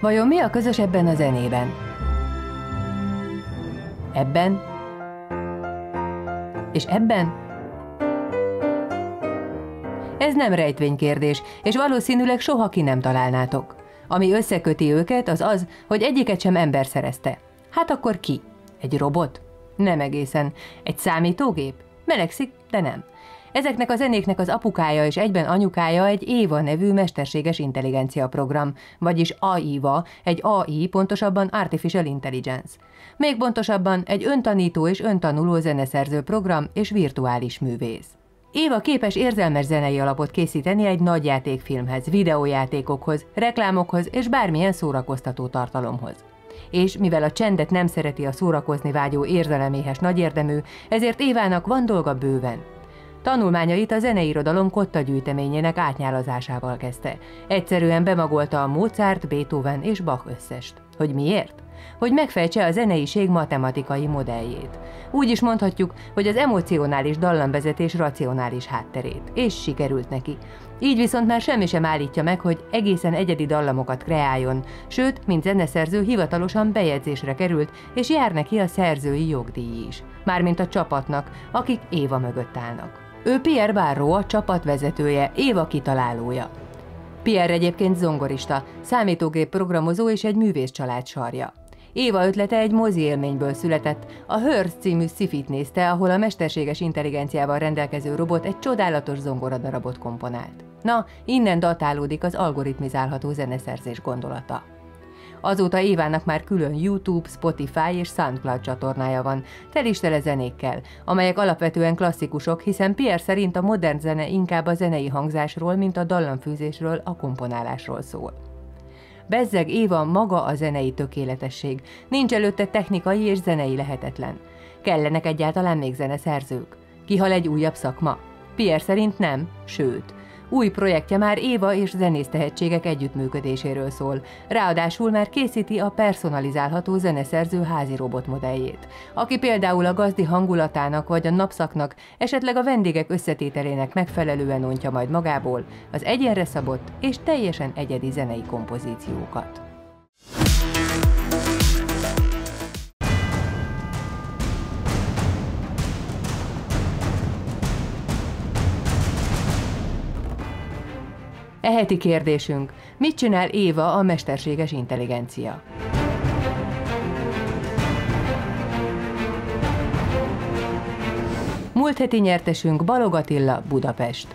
Vajon mi a közös ebben a zenében? Ebben? És ebben? Ez nem rejtvénykérdés, és valószínűleg soha ki nem találnátok. Ami összeköti őket, az az, hogy egyiket sem ember szerezte. Hát akkor ki? Egy robot? Nem egészen. Egy számítógép? Melegszik, de nem. Ezeknek a zenéknek az apukája és egyben anyukája egy Éva nevű mesterséges intelligencia program, vagyis AIVA, egy AI, pontosabban Artificial Intelligence. Még pontosabban egy öntanító és öntanuló zeneszerző program és virtuális művész. Éva képes érzelmes zenei alapot készíteni egy nagy játékfilmhez, videójátékokhoz, reklámokhoz és bármilyen szórakoztató tartalomhoz. És mivel a csendet nem szereti a szórakozni vágyó érzeleméhes nagyérdemű, ezért Évának van dolga bőven. Tanulmányait a zeneirodalom kotta gyűjteményének átnyálazásával kezdte. Egyszerűen bemagolta a Mozart, Beethoven és Bach összest. Hogy miért? Hogy megfejtse a zeneiség matematikai modelljét. Úgy is mondhatjuk, hogy az emocionális dallamvezetés racionális hátterét. És sikerült neki. Így viszont már semmi sem állítja meg, hogy egészen egyedi dallamokat kreáljon, sőt, mint zeneszerző hivatalosan bejegyzésre került, és jár neki a szerzői jogdíj is. Mármint a csapatnak, akik Éva mögött állnak. Ő Pierre Barro, a csapat Éva kitalálója. Pierre egyébként zongorista, számítógép programozó és egy művész család sarja. Éva ötlete egy mozi élményből született. A Hearst című szifit nézte, ahol a mesterséges intelligenciával rendelkező robot egy csodálatos zongoradarabot komponált. Na, innen datálódik az algoritmizálható zeneszerzés gondolata. Azóta Évának már külön YouTube, Spotify és SoundCloud csatornája van, tel is tele zenékkel, amelyek alapvetően klasszikusok, hiszen Pierre szerint a modern zene inkább a zenei hangzásról, mint a dallamfűzésről, a komponálásról szól. Bezzeg Éva maga a zenei tökéletesség, nincs előtte technikai és zenei lehetetlen. Kellenek egyáltalán még zeneszerzők? Kihal egy újabb szakma? Pierre szerint nem, sőt, új projektje már Éva és zenész tehetségek együttműködéséről szól. Ráadásul már készíti a personalizálható zeneszerző házi robot modelljét, aki például a gazdi hangulatának vagy a napszaknak, esetleg a vendégek összetételének megfelelően ontja majd magából az egyenre szabott és teljesen egyedi zenei kompozíciókat. Eheti kérdésünk, mit csinál Éva a mesterséges intelligencia? Múlt heti nyertesünk Balog Budapest.